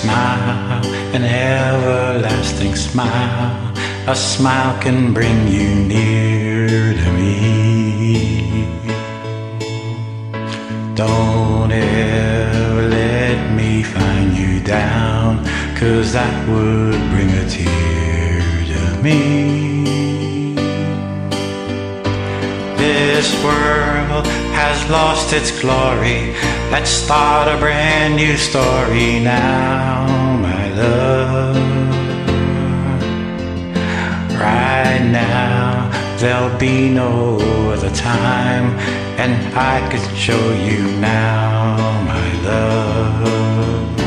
smile, an everlasting smile. A smile can bring you near to me. Don't ever let me find you down, cause that would bring a tear to me. This world has lost its glory. Let's start a brand new story now, there'll be no other time, and I could show you now, my love.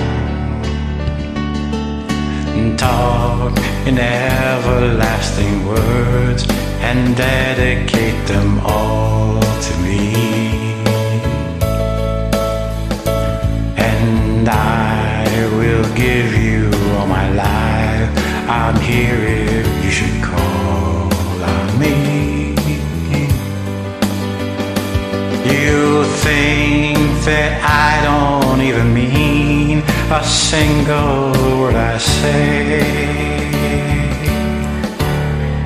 And Talk in everlasting words and dedicate them all to me. And I will give you all my life. I'm here a single word I say.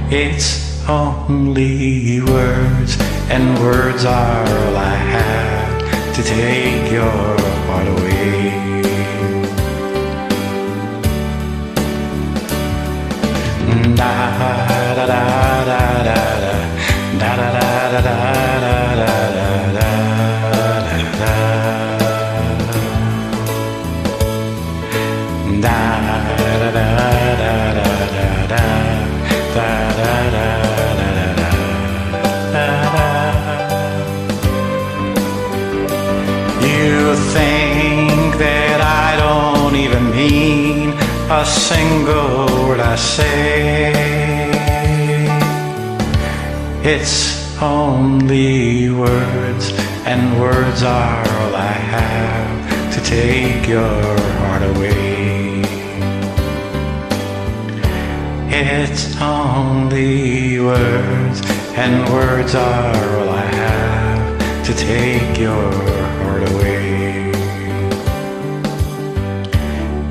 It's only words, and words are all I have to take your heart away. Think that I don't even mean a single word I say. It's only words, and words are all I have to take your heart away. It's only words, and words are all I have to take your heart away.